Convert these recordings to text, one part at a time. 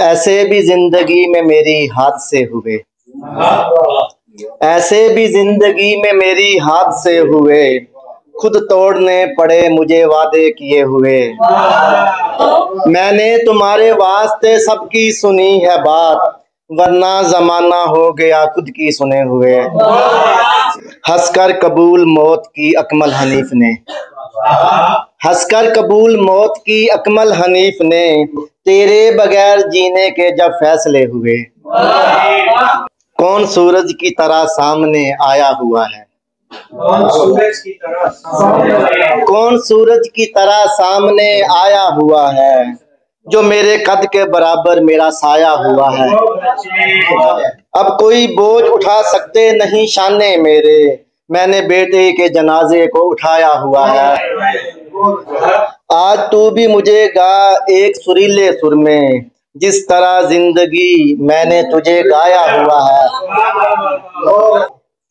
ऐसे भी ज़िंदगी में मेरी हाथ से हुए। ऐसे भी ज़िंदगी में मेरी हाथ से हुए। खुद तोड़ने पड़े मुझे वादे किए हुए। मैंने तुम्हारे वास्ते सबकी सुनी है बात, वरना जमाना हो गया खुद की सुने हुए। हंसकर कबूल मौत की अकमल हनीफ ने। हंसकर कबूल मौत की अकमल हनीफ ने तेरे बगैर जीने के जब फैसले हुए। कौन सूरज की तरह सामने आया हुआ है? सूरज की तरह कौन सूरज की तरह सामने आया हुआ है? जो मेरे कद के बराबर मेरा साया हुआ है। अब कोई बोझ उठा सकते नहीं शाने मेरे। मैंने बेटे के जनाजे को उठाया हुआ है। आज तू भी मुझे गा, एक सुरीले सुर में। जिस तरह ज़िंदगी मैंने तुझे गाया हुआ है।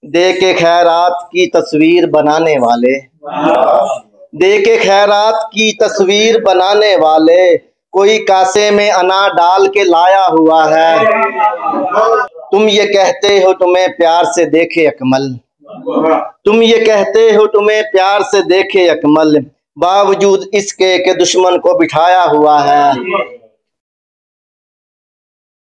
दे के खैरात की तस्वीर बनाने वाले। दे के खैरात की तस्वीर बनाने वाले। कोई कासे में अना डाल के लाया हुआ है। तुम ये कहते हो तुम्हें प्यार से देखे अकमल। तुम ये कहते हो तुम्हें प्यार से देखे अकमल। बावजूद इसके के दुश्मन को बिठाया हुआ है।